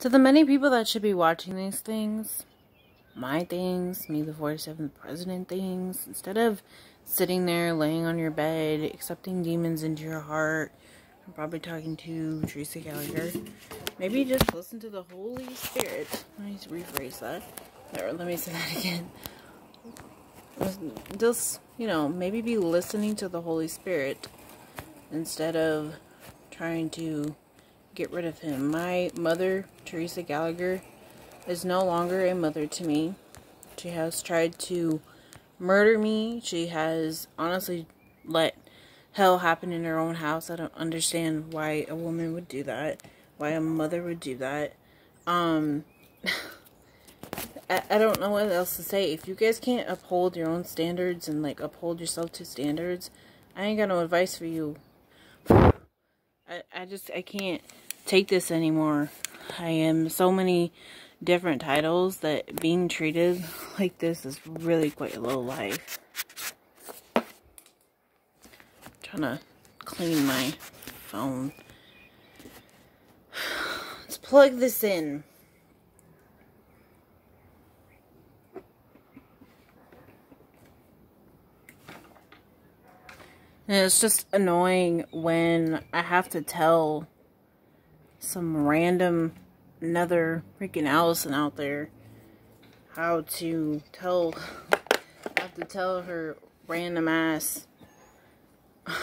To the many people that should be watching these things, my things, me the 47th president things, instead of sitting there laying on your bed, accepting demons into your heart, I'm probably talking to Teresa Gallagher. Maybe just listen to the Holy Spirit. Let me rephrase that. Or let me say that again. Just, you know, maybe be listening to the Holy Spirit instead of trying to get rid of him. My mother, Teresa Gallagher, is no longer a mother to me. She has tried to murder me. She has honestly let hell happen in her own house. I don't understand why a woman would do that. Why a mother would do that. Um, I, I don't know what else to say. If you guys can't uphold your own standards and like uphold yourself to standards, I ain't got no advice for you. I, I just, I can't take this anymore. I am so many different titles that being treated like this is really quite a low life. trying to clean my phone. Let's plug this in. And it's just annoying when I have to tell some random another freaking Allison out there how to tell have to tell her random ass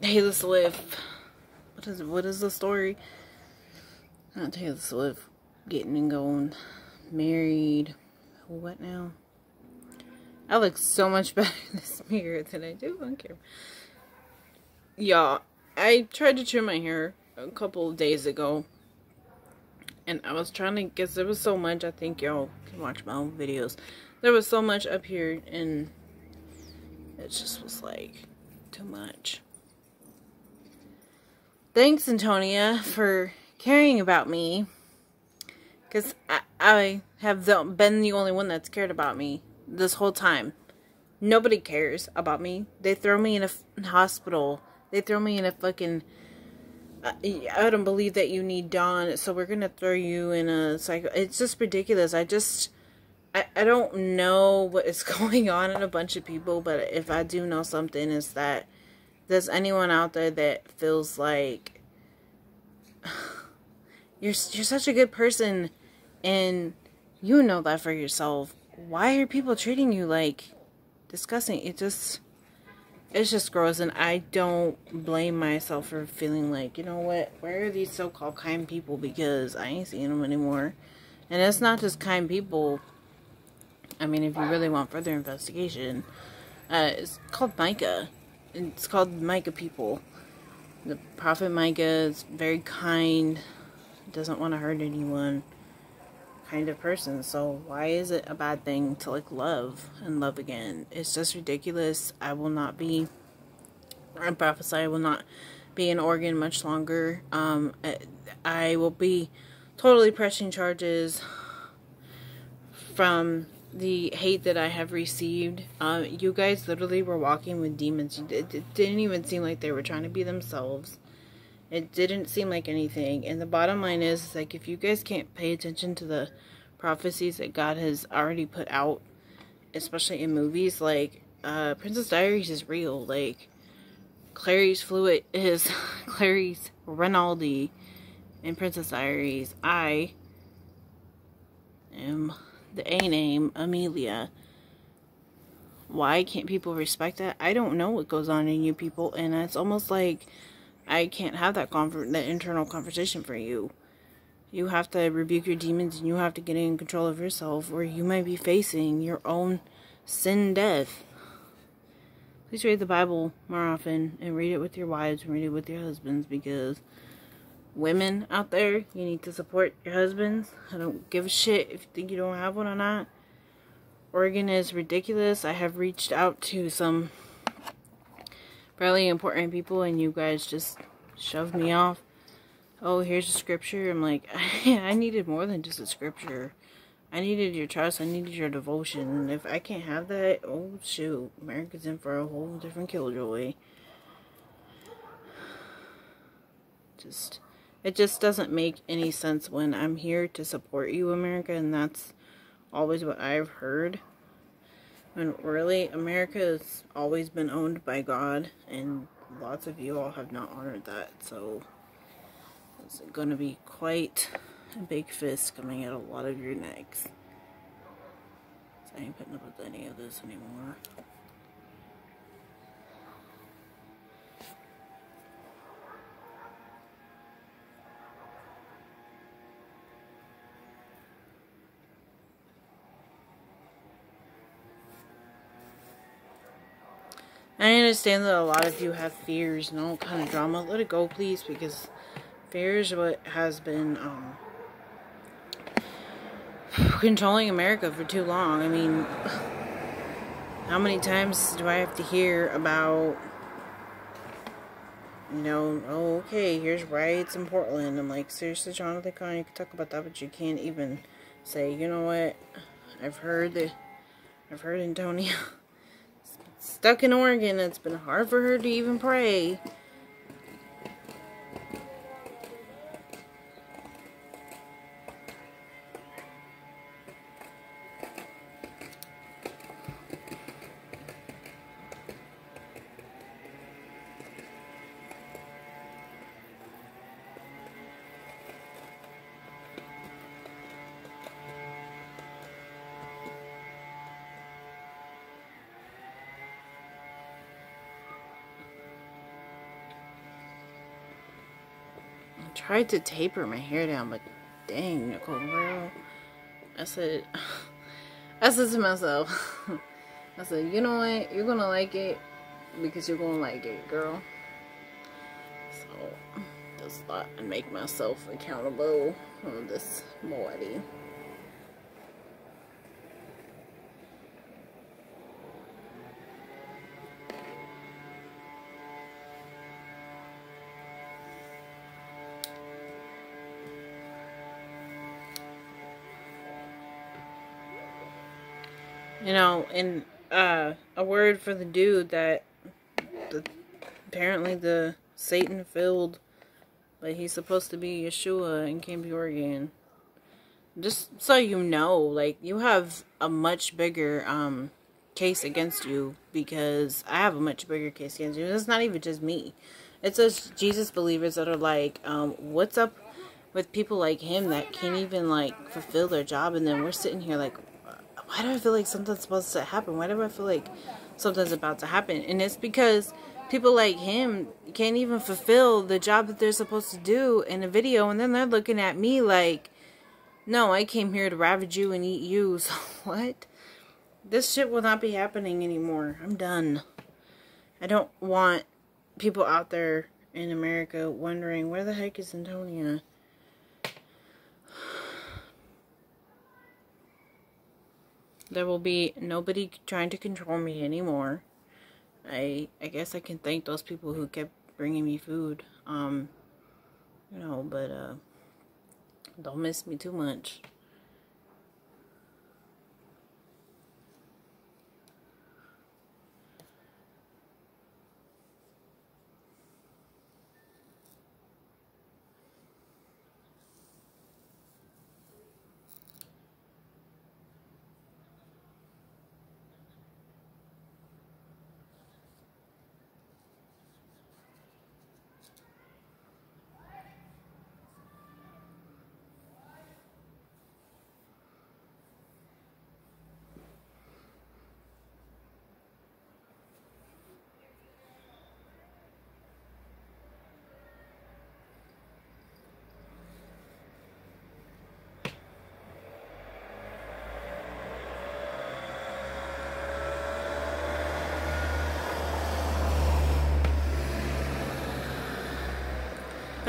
Taylor Swift what is what is the story? Not Taylor Swift getting and going married what now? I look so much better in this mirror than I do on camera. Y'all, I tried to trim my hair a couple days ago. And I was trying to, guess there was so much, I think y'all can watch my own videos. There was so much up here and it just was like too much. Thanks, Antonia, for caring about me. Because I, I have been the only one that's cared about me this whole time. Nobody cares about me. They throw me in a hospital. They throw me in a fucking... I don't believe that you need Dawn, so we're gonna throw you in a cycle. It's just ridiculous. I just... I, I don't know what is going on in a bunch of people, but if I do know something, is that there's anyone out there that feels like you're you're such a good person and you know that for yourself why are people treating you like disgusting? It just, it's just gross. And I don't blame myself for feeling like, you know what, where are these so-called kind people? Because I ain't seeing them anymore. And it's not just kind people. I mean, if you really want further investigation, uh, it's called Micah. It's called Micah people. The Prophet Micah is very kind, doesn't want to hurt anyone kind of person. So why is it a bad thing to like love and love again? It's just ridiculous. I will not be, I prophesy I will not be in Oregon much longer. Um, I, will be totally pressing charges from the hate that I have received. Um, you guys literally were walking with demons. It, it didn't even seem like they were trying to be themselves. It didn't seem like anything. And the bottom line is, like, if you guys can't pay attention to the prophecies that God has already put out, especially in movies, like, uh, Princess Diaries is real. Like, Clary's Fluid is Clarisse Renaldi in Princess Diaries. I am the A name, Amelia. Why can't people respect that? I don't know what goes on in you people, and it's almost like I can't have that conver that internal conversation for you. You have to rebuke your demons and you have to get in control of yourself or you might be facing your own sin death. Please read the Bible more often and read it with your wives and read it with your husbands because women out there, you need to support your husbands. I don't give a shit if you think you don't have one or not. Oregon is ridiculous. I have reached out to some fairly important people and you guys just shoved me off. Oh, here's a scripture. I'm like, I needed more than just a scripture. I needed your trust. I needed your devotion. And if I can't have that, oh shoot, America's in for a whole different killjoy. Just It just doesn't make any sense when I'm here to support you, America, and that's always what I've heard. And really, America has always been owned by God, and lots of you all have not honored that, so it's going to be quite a big fist coming of a lot of your necks. So I ain't putting up with any of this anymore. Understand that a lot of you have fears and all kind of drama. Let it go, please, because fear is what has been um, controlling America for too long. I mean, how many times do I have to hear about, you know, oh, okay, here's riots in Portland. I'm like, seriously, Jonathan you can talk about that, but you can't even say, you know what, I've heard that, I've heard Antonia. stuck in Oregon. It's been hard for her to even pray. Tried to taper my hair down, but dang, Nicole, bro. I said, I said to myself, I said, you know what? You're gonna like it because you're gonna like it, girl. So, just thought I'd make myself accountable on this body. You know, and uh, a word for the dude that the, apparently the Satan filled, but he's supposed to be Yeshua in Camp Oregon. Just so you know, like you have a much bigger um case against you because I have a much bigger case against you. It's not even just me. It's just Jesus believers that are like, um, what's up with people like him that can't even like fulfill their job and then we're sitting here like why do I feel like something's supposed to happen? Why do I feel like something's about to happen? And it's because people like him can't even fulfill the job that they're supposed to do in a video. And then they're looking at me like, no, I came here to ravage you and eat you. So what? This shit will not be happening anymore. I'm done. I don't want people out there in America wondering, where the heck is Antonia? There will be nobody trying to control me anymore. I I guess I can thank those people who kept bringing me food. Um, you know, but uh, don't miss me too much.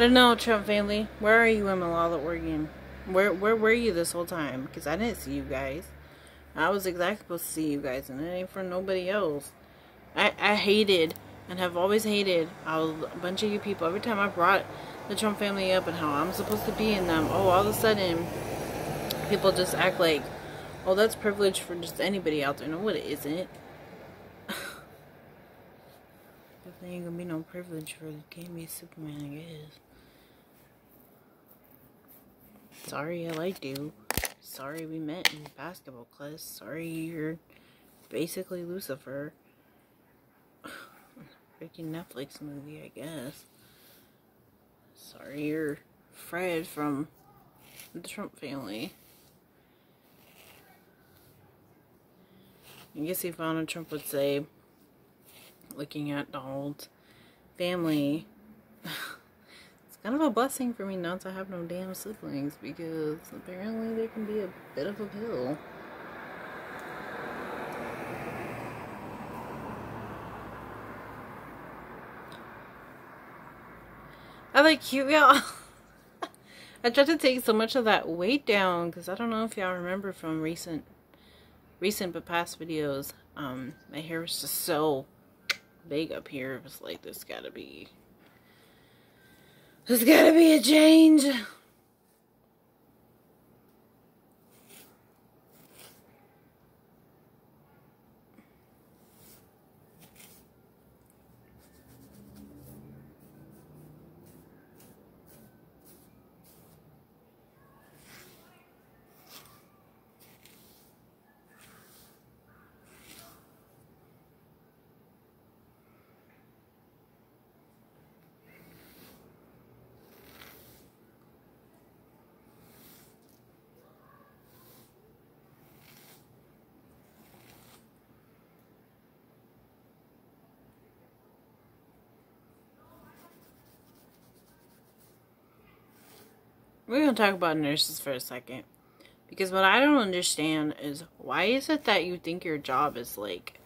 I don't know, Trump family. Where are you in Molalla, Oregon? Where where were you this whole time? Because I didn't see you guys. I was exactly supposed to see you guys, and it ain't for nobody else. I, I hated and have always hated a bunch of you people. Every time I brought the Trump family up and how I'm supposed to be in them, oh, all of a sudden, people just act like, oh, that's privilege for just anybody out there. No, it isn't. There ain't gonna be no privilege for the game Superman, I guess. Sorry I liked you. Sorry we met in basketball class. Sorry you're basically Lucifer. Freaking Netflix movie, I guess. Sorry you're Fred from the Trump family. I guess Ivana Trump would say, looking at Donald's family, kind of a blessing for me not to have no damn siblings because apparently they can be a bit of a pill. I like you, y'all. I tried to take so much of that weight down because I don't know if y'all remember from recent, recent but past videos. Um, my hair was just so big up here. It was like, this gotta be, there's gotta be a change. We're going to talk about nurses for a second. Because what I don't understand is why is it that you think your job is like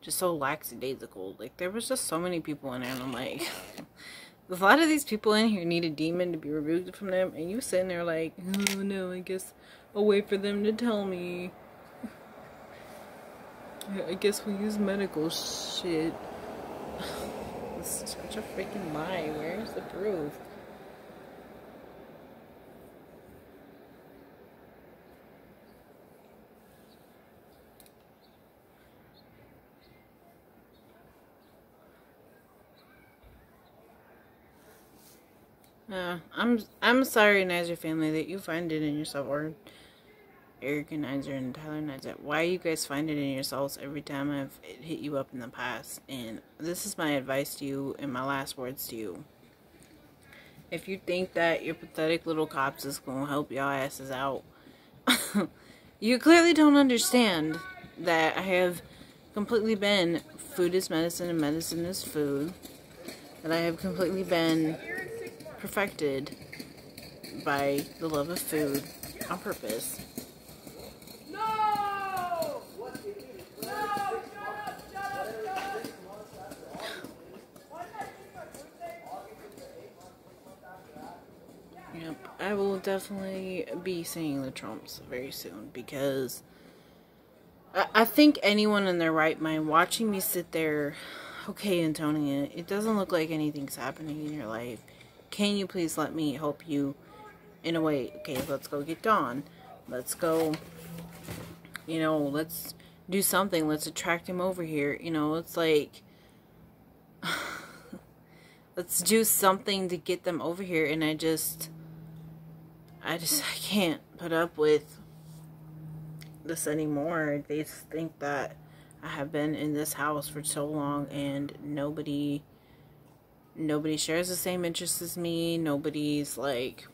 just so lackadaisical? Like there was just so many people in there and I'm like a lot of these people in here need a demon to be removed from them and you sitting there like, oh no, I guess I'll wait for them to tell me. I guess we use medical shit. This is such a freaking lie. Where's the proof? Uh, I'm I'm sorry, Nizer family, that you find it in yourself, or Eric and Nizer and Tyler Nizer. Why you guys find it in yourselves every time I've hit you up in the past? And this is my advice to you, and my last words to you. If you think that your pathetic little cops is gonna help y'all asses out, you clearly don't understand that I have completely been food is medicine and medicine is food. That I have completely been perfected by the love of food on purpose. No! Yep, I will definitely be seeing the Trumps very soon because I, I think anyone in their right mind watching me sit there, okay, Antonia, it doesn't look like anything's happening in your life can you please let me help you in a way? Okay, let's go get Dawn. Let's go, you know, let's do something. Let's attract him over here. You know, it's like, let's do something to get them over here. And I just, I just, I can't put up with this anymore. They think that I have been in this house for so long and nobody nobody shares the same interests as me. Nobody's like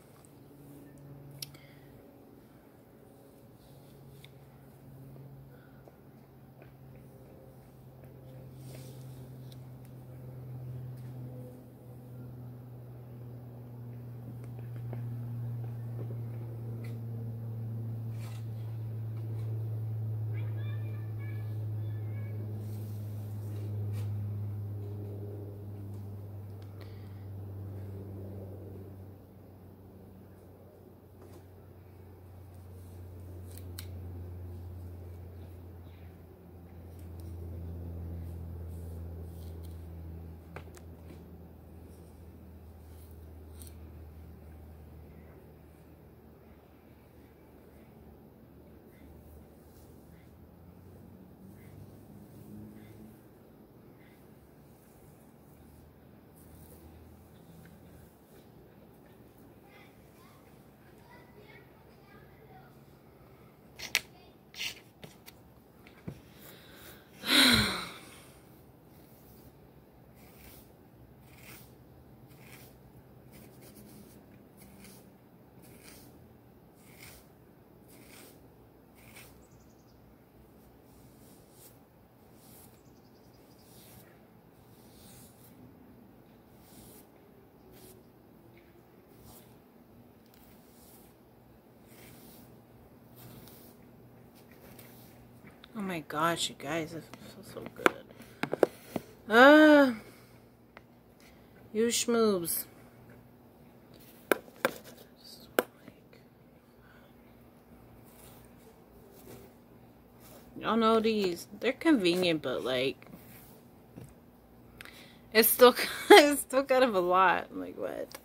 my gosh, you guys, it feels so good. Ah, uh, you schmoobs. Y'all know these. They're convenient, but like, it's still, it's still kind of a lot. I'm like, what?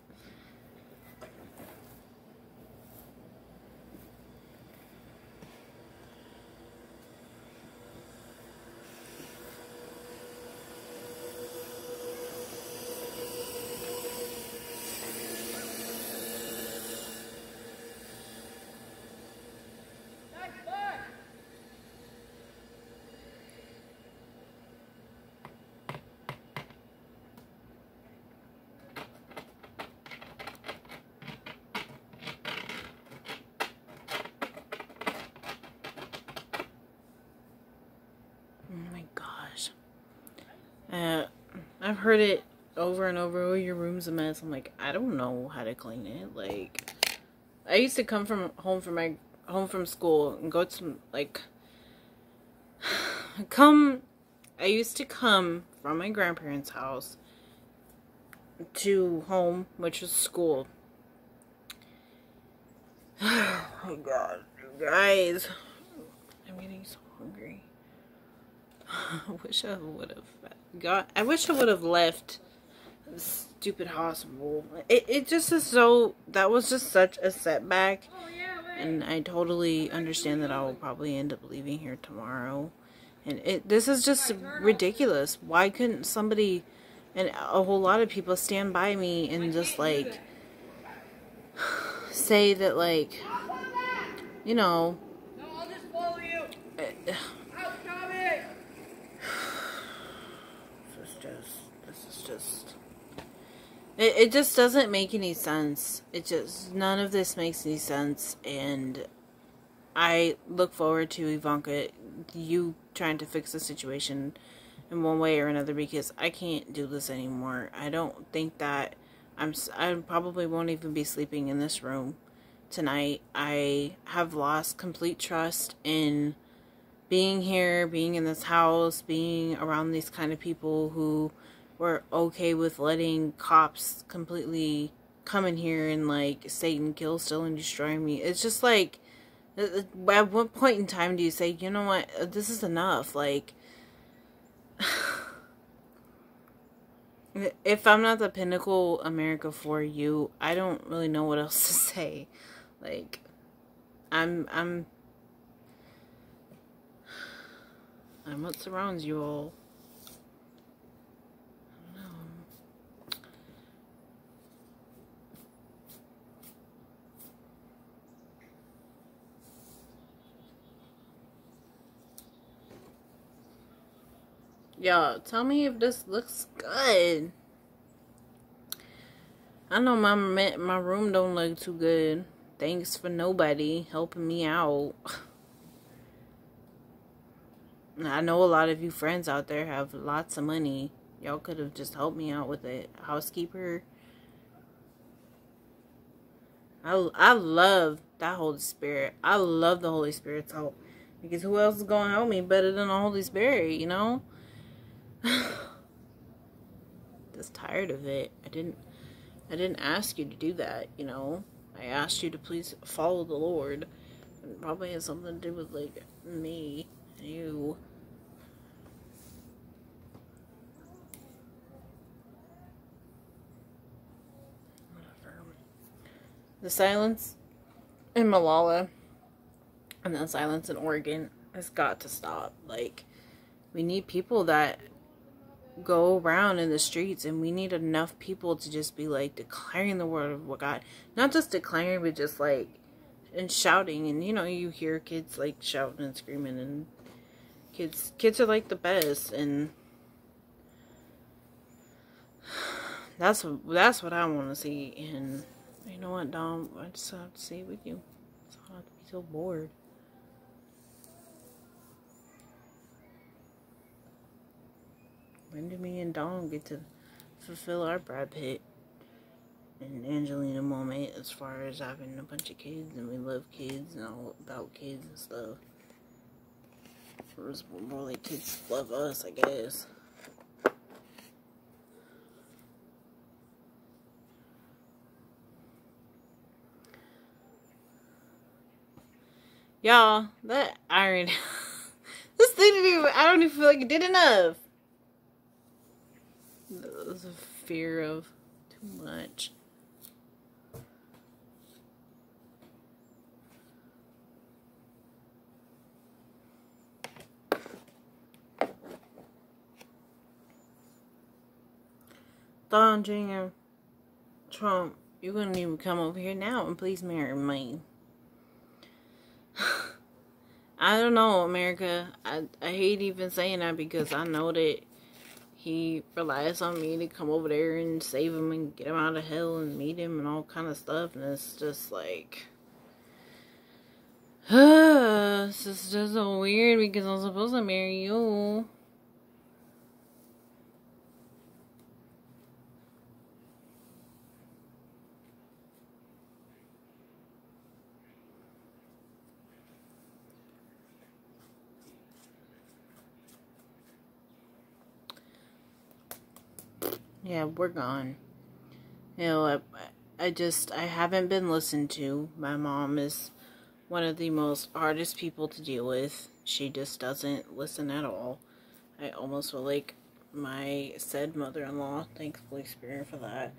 Uh, I've heard it over and over. Oh, your room's a mess. I'm like, I don't know how to clean it. Like, I used to come from home from my home from school and go to like come. I used to come from my grandparents' house to home, which was school. oh god, you guys, I'm getting so hungry. I wish I would have God, I wish I would have left the stupid hospital. It, it just is so, that was just such a setback. And I totally understand that I will probably end up leaving here tomorrow. And it, this is just ridiculous. Why couldn't somebody, and a whole lot of people stand by me and just like, say that like, you know, It, it just doesn't make any sense. It just, none of this makes any sense. And I look forward to Ivanka, you trying to fix the situation in one way or another because I can't do this anymore. I don't think that I'm, I probably won't even be sleeping in this room tonight. I have lost complete trust in being here, being in this house, being around these kind of people who were okay with letting cops completely come in here and like Satan kill, steal, and destroy me. It's just like, uh, uh, at what point in time do you say, you know what, uh, this is enough? Like, if I'm not the pinnacle America for you, I don't really know what else to say. Like, I'm, I'm, I'm what surrounds you all. Y'all, tell me if this looks good. I know my my room don't look too good. Thanks for nobody helping me out. I know a lot of you friends out there have lots of money. Y'all could have just helped me out with a Housekeeper. I, I love that Holy Spirit. I love the Holy Spirit's help. Because who else is going to help me better than the Holy Spirit, you know? Just tired of it. I didn't I didn't ask you to do that, you know. I asked you to please follow the Lord. It probably has something to do with like me, you. Whatever. The silence in Molalla and the silence in Oregon has got to stop. Like, we need people that go around in the streets and we need enough people to just be like declaring the word of God. Not just declaring, but just like and shouting. And you know, you hear kids like shouting and screaming and kids kids are like the best. And that's that's what I want to see. And you know what Dom? I just have to say with you. I have to be so bored When do me and Dom get to fulfill our Brad Pitt and Angelina moment as far as having a bunch of kids and we love kids and all about kids and stuff? Or more like kids love us, I guess. Y'all, that iron. this thing didn't even, I don't even feel like it did enough. There's a fear of too much. Don Jr. Trump, you're gonna even come over here now and please marry me. I don't know, America. I, I hate even saying that because I know that he relies on me to come over there and save him and get him out of hell and meet him and all kind of stuff. And it's just like, uh, it's just, just so weird because I'm supposed to marry you. Yeah, we're gone. You know, I, I just, I haven't been listened to. My mom is one of the most hardest people to deal with. She just doesn't listen at all. I almost feel like my said mother-in-law, thankfully Spirit for that.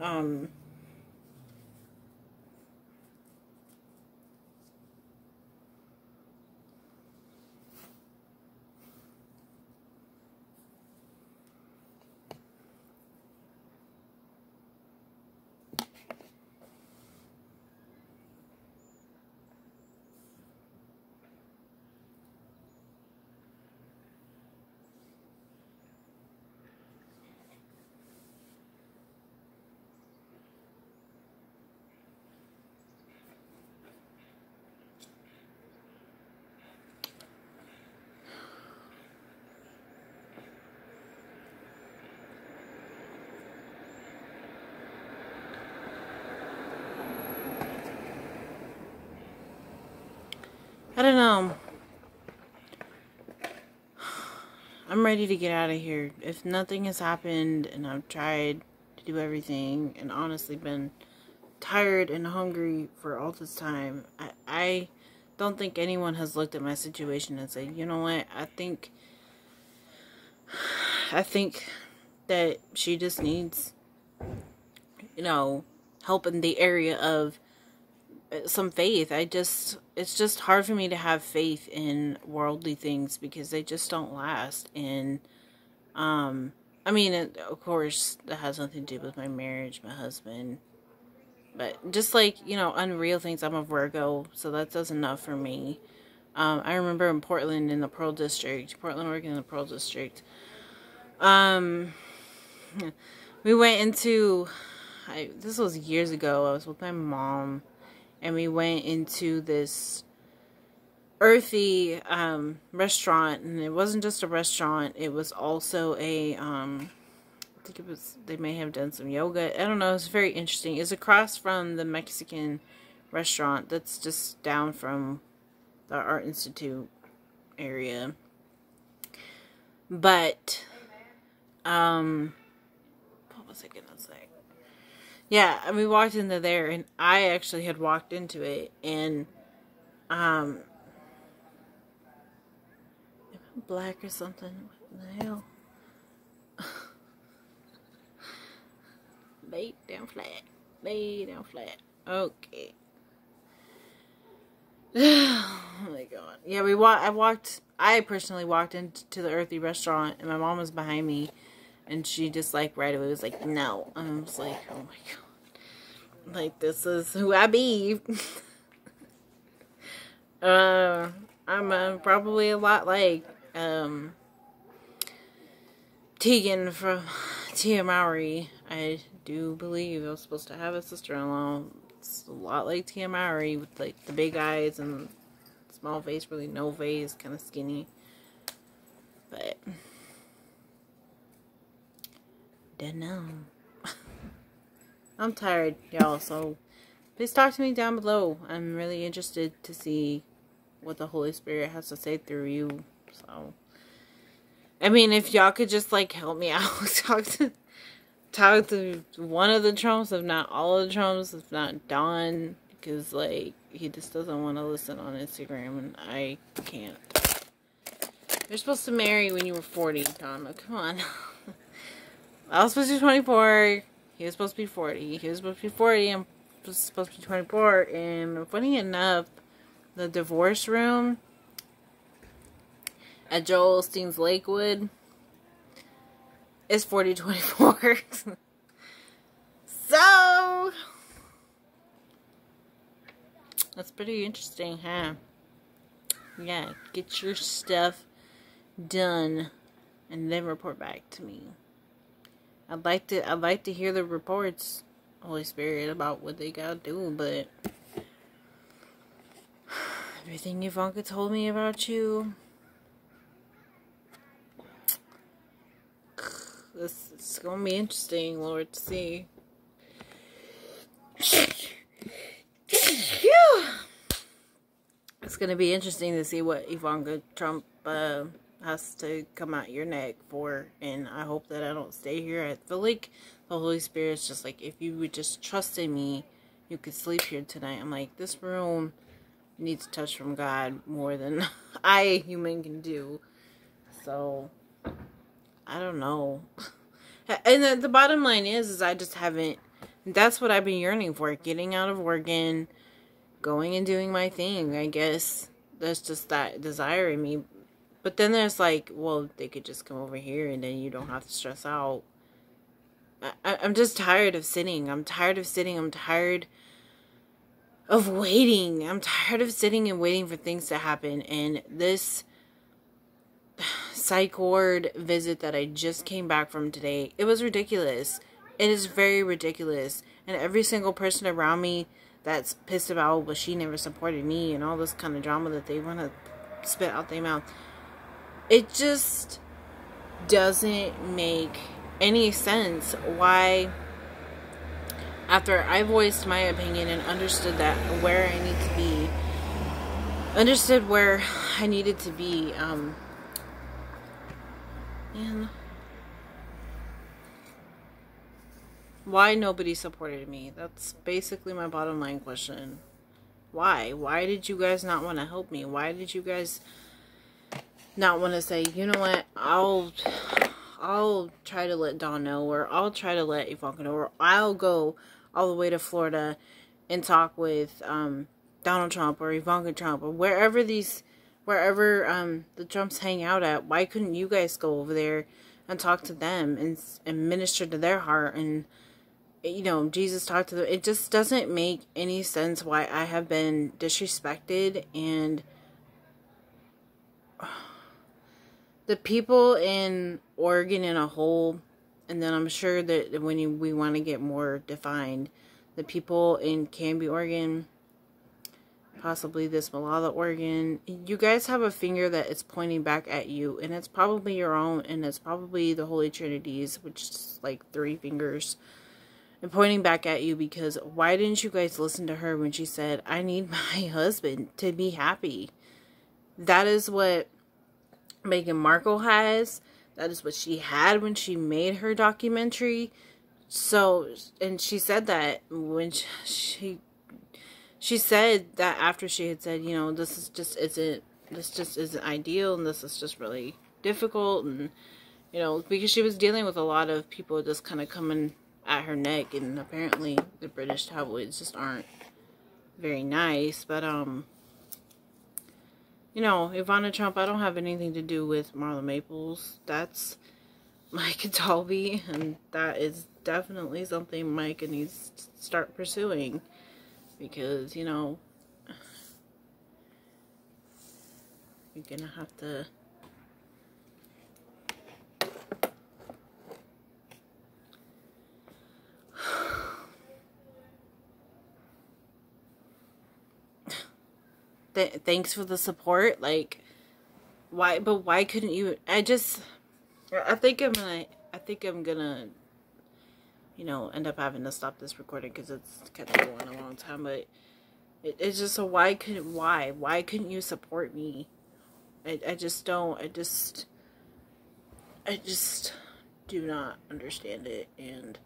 Um, I don't know. I'm ready to get out of here. If nothing has happened and I've tried to do everything and honestly been tired and hungry for all this time, I, I don't think anyone has looked at my situation and said, you know what, I think, I think that she just needs, you know, help in the area of some faith. I just it's just hard for me to have faith in worldly things because they just don't last. And um, I mean, it, of course, that has nothing to do with my marriage, my husband. But just like you know, unreal things. I'm a Virgo, so that does enough for me. Um, I remember in Portland, in the Pearl District, Portland, Oregon, in the Pearl District. Um, we went into. I, this was years ago. I was with my mom and we went into this earthy um, restaurant and it wasn't just a restaurant it was also a um, I think it was they may have done some yoga I don't know it's very interesting it's across from the Mexican restaurant that's just down from the Art Institute area. But um what was I gonna yeah, and we walked into there, and I actually had walked into it, and um, black or something? What the hell? lay down flat, lay down flat. Okay. oh my god. Yeah, we walked. I walked. I personally walked into the Earthy restaurant, and my mom was behind me, and she just like right away was like, "No." And I was like, "Oh my god." Like, this is who I be. uh, I'm uh, probably a lot like, um, Tegan from Tia Mowry. I do believe I was supposed to have a sister-in-law. It's a lot like Tia Mowry with, like, the big eyes and small face, really no face, kind of skinny. But, don't know. I'm tired, y'all, so please talk to me down below. I'm really interested to see what the Holy Spirit has to say through you So, I mean, if y'all could just like help me out, talk to talk to one of the Trumps, if not all of the Trumps, if not Don, because like he just doesn't want to listen on Instagram, and I can't. You're supposed to marry when you were 40, Donna. Come on. I was supposed to be 24. He was supposed to be 40. He was supposed to be 40. I'm supposed to be 24. And funny enough, the divorce room at Joel Osteen's Lakewood is 4024. so, that's pretty interesting, huh? Yeah, get your stuff done and then report back to me. I'd like to I'd like to hear the reports, Holy Spirit, about what they gotta do, but everything Ivanka told me about you this it's gonna be interesting, Lord, to see. It's gonna be interesting to see what Ivanka Trump uh, has to come out your neck for, and I hope that I don't stay here. I feel like the Holy Spirit's just like, if you would just trust in me, you could sleep here tonight. I'm like, this room needs a touch from God more than I, human, can do. So, I don't know. And the, the bottom line is, is I just haven't. That's what I've been yearning for: getting out of Oregon, going and doing my thing. I guess that's just that desire in me. But then there's like, well, they could just come over here, and then you don't have to stress out. I, I'm just tired of sitting. I'm tired of sitting. I'm tired of waiting. I'm tired of sitting and waiting for things to happen. And this psych ward visit that I just came back from today, it was ridiculous. It is very ridiculous. And every single person around me that's pissed about, but she never supported me and all this kind of drama that they want to spit out their mouth. It just doesn't make any sense why after I voiced my opinion and understood that where I need to be understood where I needed to be um and why nobody supported me? That's basically my bottom line question. Why? Why did you guys not want to help me? Why did you guys not want to say, you know what, I'll I'll try to let Don know, or I'll try to let Ivanka know, or I'll go all the way to Florida and talk with um, Donald Trump or Ivanka Trump or wherever these wherever um, the Trumps hang out at, why couldn't you guys go over there and talk to them and, and minister to their heart and you know Jesus talked to them? It just doesn't make any sense why I have been disrespected and the people in Oregon in a whole, and then I'm sure that when you, we want to get more defined, the people in Canby, Oregon possibly this Molalla, Oregon, you guys have a finger that is pointing back at you, and it's probably your own, and it's probably the Holy Trinity's, which is like three fingers, and pointing back at you because why didn't you guys listen to her when she said, I need my husband to be happy? That is what Meghan Markle has. That is what she had when she made her documentary. So, and she said that when she she said that after she had said, you know, this is just isn't this just isn't ideal and this is just really difficult and you know, because she was dealing with a lot of people just kind of coming at her neck and apparently the British tabloids just aren't very nice, but um you know, Ivana Trump, I don't have anything to do with Marla Maples. That's Micah Dalby, and that is definitely something Micah needs to start pursuing because, you know, you're gonna have to Th thanks for the support like why but why couldn't you I just I think I'm gonna I think I'm gonna you know, end up having to stop this recording because it's kept going a long time. But it, it's just so why couldn't why why couldn't you support me? I, I just don't. I just. I just do not understand it. And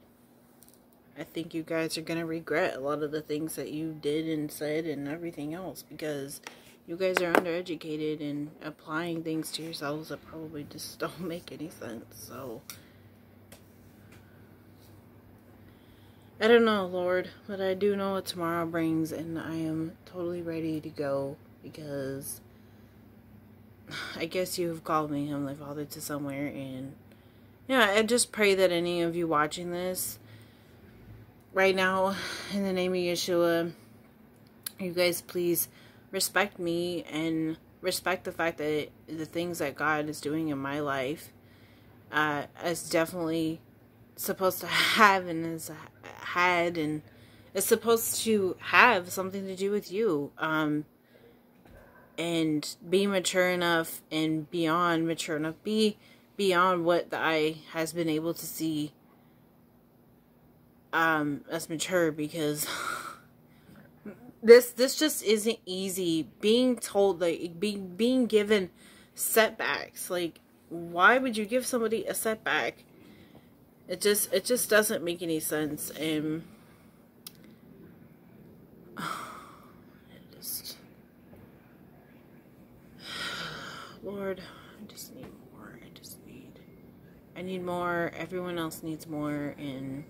I think you guys are going to regret a lot of the things that you did and said and everything else because you guys are undereducated and applying things to yourselves that probably just don't make any sense. So. I don't know, Lord, but I do know what tomorrow brings, and I am totally ready to go because I guess you have called me, Heavenly Father, to somewhere, and yeah, I just pray that any of you watching this right now, in the name of Yeshua, you guys please respect me and respect the fact that the things that God is doing in my life uh, is definitely supposed to have and is had and is supposed to have something to do with you. Um, and be mature enough and beyond mature enough. Be beyond what the eye has been able to see um, as mature because this this just isn't easy. Being told like being being given setbacks like why would you give somebody a setback it just it just doesn't make any sense and just Lord, I just need more. I just need I need more. Everyone else needs more and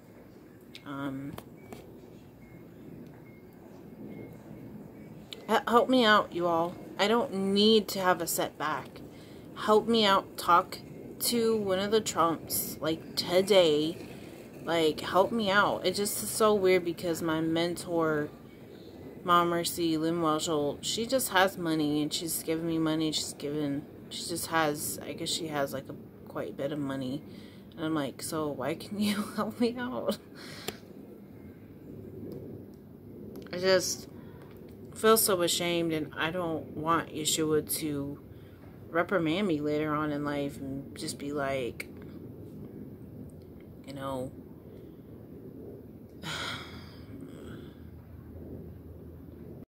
um help me out, you all. I don't need to have a setback. Help me out. Talk to one of the Trumps, like, today. Like, help me out. It just is so weird because my mentor, Mom Mercy Lynn Welshel, she just has money and she's giving me money. She's giving, she just has, I guess she has, like, a quite a bit of money. And I'm like, so why can you help me out? I just feel so ashamed and I don't want Yeshua to reprimand me later on in life and just be like, you know,